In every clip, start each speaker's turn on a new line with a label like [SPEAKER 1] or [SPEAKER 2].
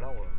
[SPEAKER 1] là, ouais.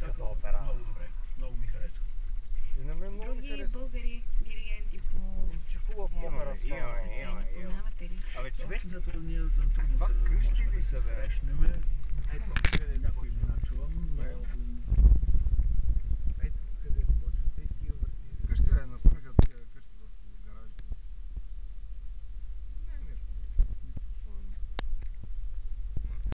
[SPEAKER 2] българската опера. Много добре, много ми хареса.
[SPEAKER 1] И на мен много Други хареса.
[SPEAKER 3] българи диригенти по...
[SPEAKER 1] Че хубав мога разфана.
[SPEAKER 4] Познавате
[SPEAKER 3] ли?
[SPEAKER 4] Абе, човек,
[SPEAKER 2] това къщи ли са, бе? Срещнеме. Ето.